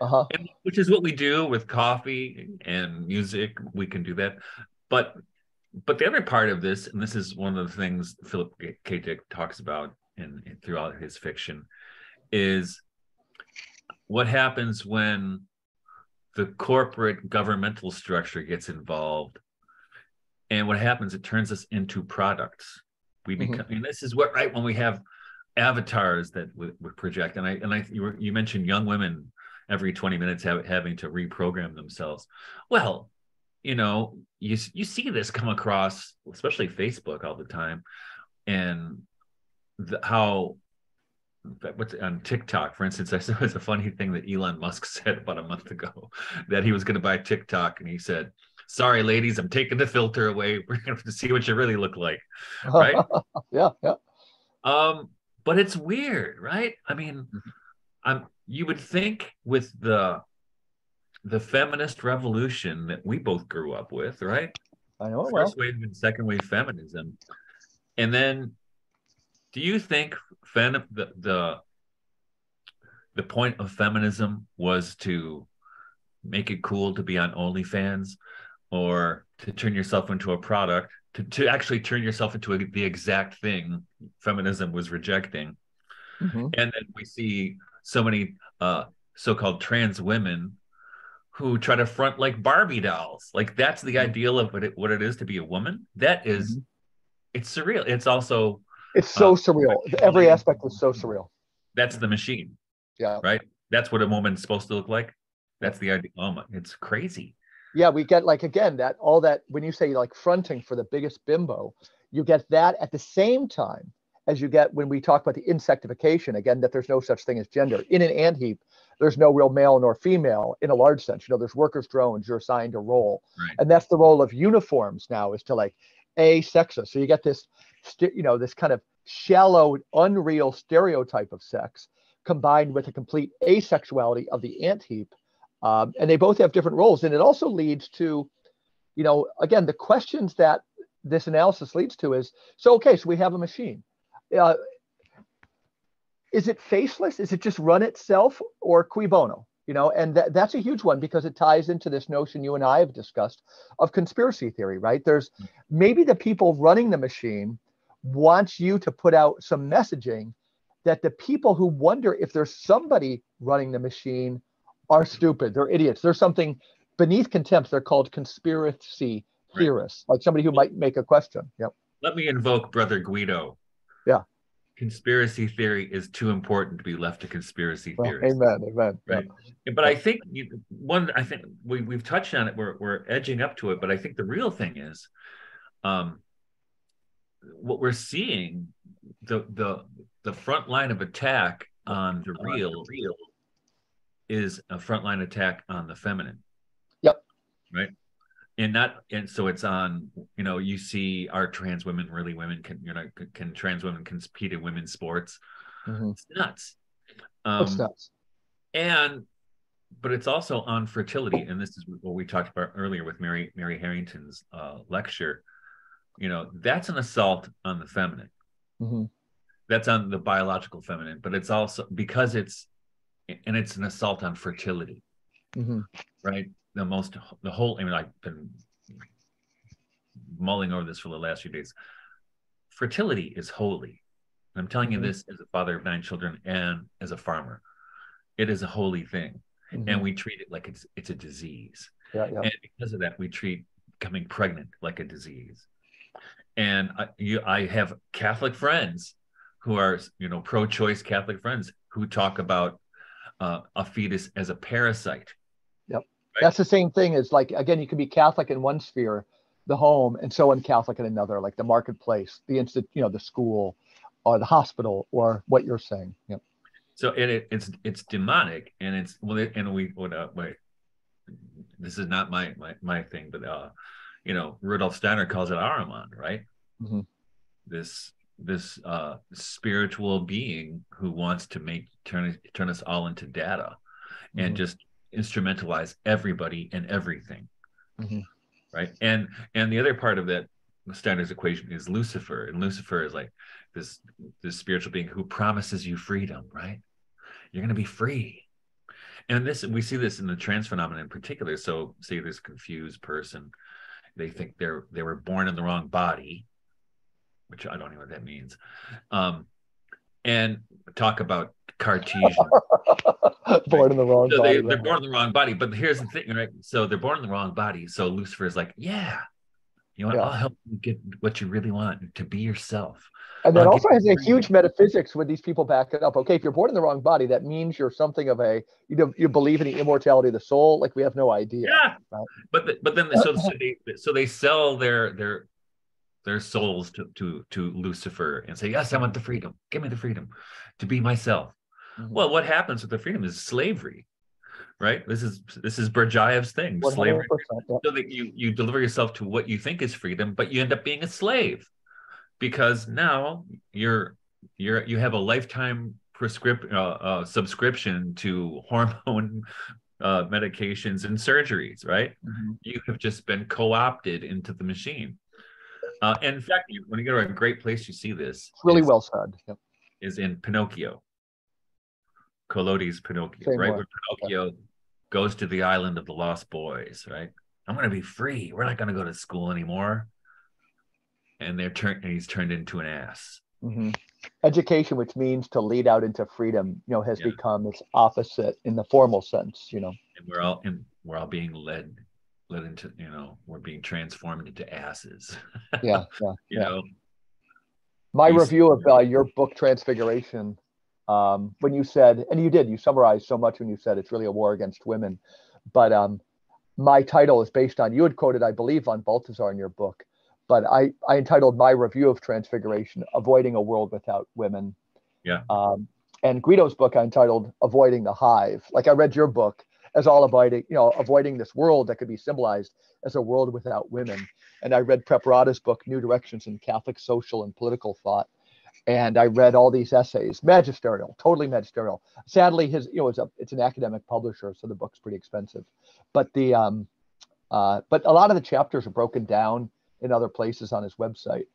Uh-huh. And, which is what we do with coffee and music. We can do that, but but the other part of this, and this is one of the things Philip K. Dick talks about in, in throughout his fiction, is what happens when the corporate governmental structure gets involved. And what happens it turns us into products. We Mhm. become and this is what right when we have avatars that we, we project and i and i you, were, you mentioned young women every 20 minutes have, having to reprogram themselves. Well you know you you see this come across especially facebook all the time and the, how what's on TikTok, for instance, <laughs> I saw it's a funny thing that Elon Musk <laughs> said about a month ago that he was going to buy TikTok, and he said, "Sorry, ladies, I'm taking the filter away. <laughs> We're going to have to see what you really look like." Right? yeah, yeah. Um, but it's weird, right? I mean, I'm you would think with the the feminist revolution that we both grew up with, right? I know it well. first wave and second wave feminism and then do you think the, the the point of feminism was to make it cool to be on OnlyFans or to turn yourself into a product to, to actually turn yourself into a, the exact thing feminism was rejecting Mhm. and then we see so many uh, so-called trans women who try to front like Barbie dolls. Like that's the ideal of what it, what it is to be a woman. That is- Mhm. it's surreal. It's also It's so Uh, surreal. Every aspect is so surreal. that's the machine, Yeah. right? That's what a woman's supposed to look like. That's the idea. Oh my, it's crazy. Yeah, we get like again that all that when you say like fronting for the biggest bimbo, you get that at the same time as you get when we talk about the insectification again that there's no such thing as gender in an ant heap. There's no real male nor female in a large sense. You know, there's workers drones. You're assigned a role, Right. and that's the role of uniforms now is to like a sexist. So you get this, st- you know, this kind of shallow, unreal stereotype of sex combined with a complete asexuality of the ant heap um, and they both have different roles. And it also leads to you know again the questions that this analysis leads to is so okay so we have a machine. Uh, is it faceless? Is it just run itself or cui bono? You know and that, that's a huge one because it ties into this notion you and i have discussed of conspiracy theory right? There's maybe the people running the machine wants you to put out some messaging that the people who wonder if there's somebody running the machine are stupid. They're idiots. There's something beneath contempt. They're called conspiracy Right. theorists, like somebody who might make a question. Yep. Let me invoke Brother Guido. Yeah. Conspiracy theory is too important to be left to conspiracy Well, theorists. amen. Amen. Yeah. Right. But I think you, one, I think we, we've touched on it. We're, we're edging up to it. But I think the real thing is um, what we're seeing, the, the, the front line of attack on the real, real is a front line attack on the feminine. Yep. Right. And not, and so it's on, you know, you see are trans women really women can, you know, can, trans women compete in women's sports? Mhm. It's nuts. Um, It's nuts. and but it's also on fertility and this is what we talked about earlier with mary mary harrington's uh, lecture you know that's an assault on the feminine Mhm. that's on the biological feminine but it's also because it's and it's an assault on fertility Mhm. right the most the whole i mean i've been mulling over this for the last few days fertility is holy and i'm telling Mhm. you this as a father of nine children and as a farmer it is a holy thing Mhm. and we treat it like it's it's a disease yeah, yeah. and because of that we treat becoming pregnant like a disease and I, you, I have catholic friends who are you know pro-choice catholic friends who talk about uh, a fetus as a parasite Yep. That's the same thing as like again, you can be Catholic in one sphere, the home, and so un-Catholic in another, like the marketplace, the instant, you know, the school, or the hospital, or what you're saying. Yep. so and it, it's it's demonic and it's well it, and we what uh, wait this is not my my my thing but uh you know rudolf steiner calls it ahriman right Mhm. this this uh spiritual being who wants to make turn turn us all into data and Mhm. just instrumentalize everybody and everything Mhm. right? And and the other part of that Steiner's equation is Lucifer, and Lucifer is like this this spiritual being who promises you freedom, right? You're going to be free. And this we see this in the trance phenomenon in particular. So, say this confused person, they think they're they were born in the wrong body, which I don't know what that means. Um, and talk about Cartesian. <laughs> born in the wrong so body. they, they're born in the wrong body. But here's the thing, right? So they're born in the wrong body. So Lucifer is like, yeah, you know? Yeah. I'll help you get what you really want to be yourself. And that I'll also has a huge metaphysics when these people back it up. Okay, if you're born in the wrong body, that means you're something of a you know you believe in the immortality of the soul. Like we have no idea. Yeah, Right. but the, but then so so they so they sell their their their souls to to to Lucifer and say, yes, I want the freedom. Give me the freedom to be myself. Mhm. Well, what happens with the freedom is slavery, right? This is this is Berdyaev's thing, slavery. yeah. so that you you deliver yourself to what you think is freedom but you end up being a slave because now you're you're you have a lifetime prescript uh, uh, subscription to <laughs> hormone uh, medications and surgeries right Mhm. you have just been co-opted into the machine uh, and in fact when you go to a great place you see this It's really is, well said. Yeah. is in pinocchio collodi's pinocchio Same right one. where pinocchio goes to the island of the lost boys right i'm going to be free we're not going to go to school anymore and they're turned and he's turned into an ass Mhm. Education, which means to lead out into freedom, you know, has Yeah. become its opposite in the formal sense. You know. and we're all and we're all being led led into you know we're being transformed into asses Yeah. Yeah. <laughs> you yeah. know My review of uh, your book Transfiguration, um, when you said, and you did, you summarized so much when you said it's really a war against women, but um, my title is based on you had quoted, I believe, on Balthasar in your book, but I I entitled my review of Transfiguration, "Avoiding a World Without Women." Yeah. Um, and Guido's book I entitled "Avoiding the Hive." Like I read your book as all about you know, avoiding this world that could be symbolized as a world without women. And I read Preparata's book, New Directions in Catholic Social and Political Thought. And I read all these essays, magisterial, totally magisterial. Sadly, his, you know, it's a, it's an academic publisher, so the book's pretty expensive. But the, um, uh, but a lot of the chapters are broken down in other places on his website.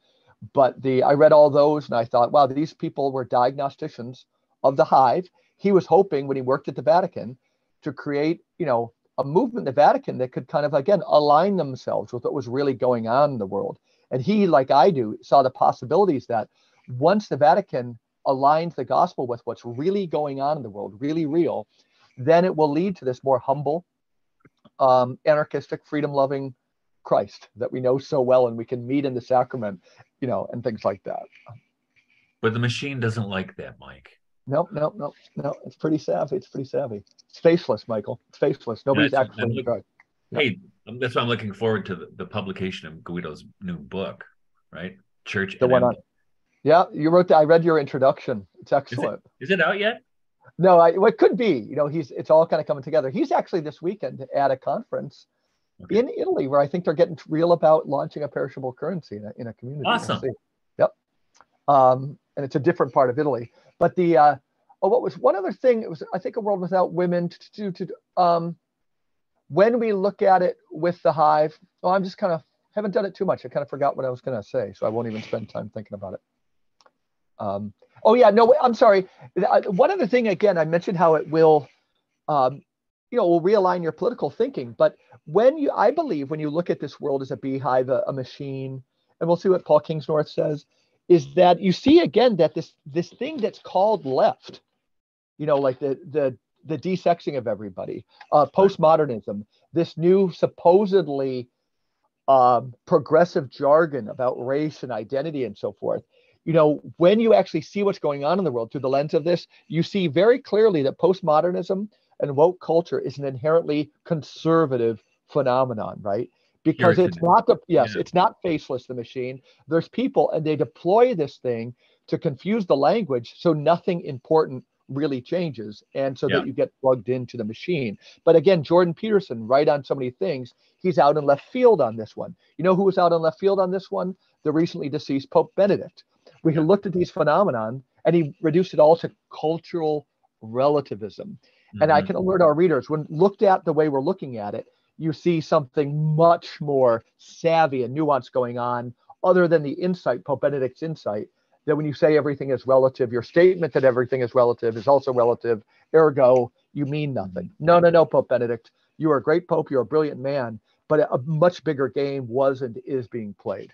But the, I read all those and I thought, wow, these people were diagnosticians of the hive. He was hoping when he worked at the Vatican to create, you know, a movement in the Vatican that could kind of again align themselves with what was really going on in the world. And he, like I do, saw the possibilities that once the Vatican aligns the gospel with what's really going on in the world, really real, then it will lead to this more humble, um, anarchistic, freedom-loving Christ that we know so well and we can meet in the sacrament, you know, and things like that. but the machine doesn't like that mike Nope, nope, nope, no. It's pretty savvy. It's pretty savvy. It's faceless, Michael. It's faceless. Nobody's That's- actually look- charge. Hey that's why i'm looking forward to the, the publication of guido's new book right church The one on. Yeah, you wrote that. I read your introduction. It's excellent. is it out yet No, I, well, it could be. You know, he's it's all kind of coming together. He's actually this weekend at a conference Okay. in Italy where I think they're getting real about launching a perishable currency in a, in a community. Awesome. Yep. Um, and it's a different part of Italy. But the uh, oh, what was one other thing? It was I think a world without women. To, to, to um, when we look at it with the hive, well, I'm just kind of haven't done it too much. I kind of forgot what I was going to say, so I won't even spend time thinking about it. Um, oh yeah, no, I'm sorry. Uh, One other thing, again, I mentioned how it will, um, you know, will realign your political thinking. But when you, I believe, when you look at this world as a beehive, a, a machine, and we'll see what Paul Kingsnorth says, is that you see again that this this thing that's called left, you know, like the the the desexing of everybody, uh, postmodernism, this new supposedly um, progressive jargon about race and identity and so forth. You know, when you actually see what's going on in the world through the lens of this, you see very clearly that postmodernism and woke culture is an inherently conservative phenomenon, right? Because it's not the yes, Yeah. it's not faceless the machine. There's people and they deploy this thing to confuse the language so nothing important really changes and so Yeah. that you get plugged into the machine. But again, Jordan Peterson, right on so many things, he's out in left field on this one. You know who was out in left field on this one? The recently deceased Pope Benedict. We had looked at these phenomenon and he reduced it all to cultural relativism. And I Mhm. can alert our readers when looked at the way we're looking at it, you see something much more savvy and nuanced going on, other than the insight, Pope Benedict's insight, that when you say everything is relative, your statement that everything is relative is also relative. Ergo, you mean nothing. No, no, no, Pope Benedict. You are a great Pope. You're a brilliant man, but a much bigger game was and is being played.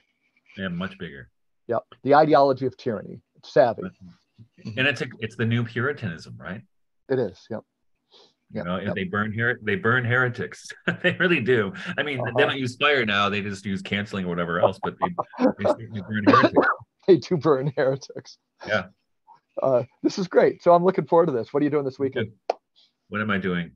Yeah, much bigger. Yep. The ideology of tyranny. It's savvy. And it's a, it's the new Puritanism, right? It is. Yep. You know, yep. they burn here, they burn heretics. <laughs> they really do. I mean, they Uh-huh. don't use fire now; they just use canceling or whatever else. But they, they <laughs> certainly burn heretics. They do burn heretics. Yeah. Uh, this is great. So I'm looking forward to this. What are you doing this weekend? What am I doing?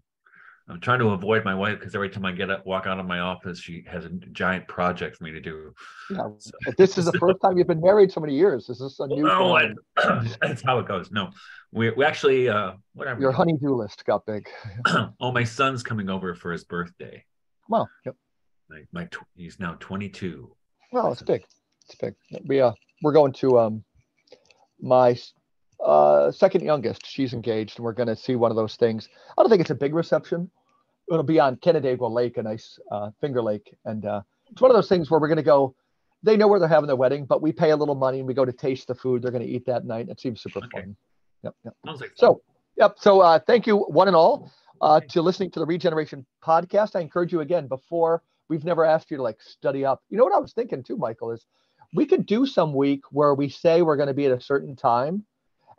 I'm trying to avoid my wife because every time I get up, walk out of my office, she has a giant project for me to do. Yeah. So- this is the first time you've been married so many years. This is a new. No, <clears throat> I, that's how it goes. No, we, we actually, uh, whatever. Your honeydew list got big. <clears throat> oh, my son's coming over for his birthday. Well, yep. Like my, tw- he's now 22. Well, it's big. It's big. We uh, we're going to um, my uh second youngest. She's engaged, and we're going to see one of those things. I don't think it's a big reception. It'll be on Canandaigua Lake, a nice uh, Finger Lake, and uh, it's one of those things where we're going to go. They know where they're having their wedding, but we pay a little money and we go to taste the food they're going to eat that night. It seems super Okay. fun. Yep, yep. Like So, yep. So, uh, thank you, one and all, uh, to listening to the Regeneration podcast. I encourage you again. Before we've never asked you to like study up. You know what I was thinking too, Michael, is we could do some week where we say we're going to be at a certain time,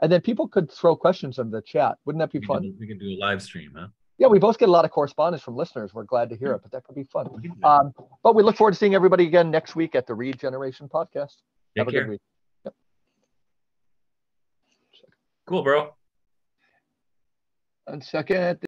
and then people could throw questions in the chat. Wouldn't that be we fun? can, we can do a live stream, huh? Yeah, we both get a lot of correspondence from listeners. We're glad to hear it, but that could be fun. We can do that. Um, but we look forward to seeing everybody again next week at the Regeneration podcast. Take Have a care. good week. Yep. Cool, bro. One second.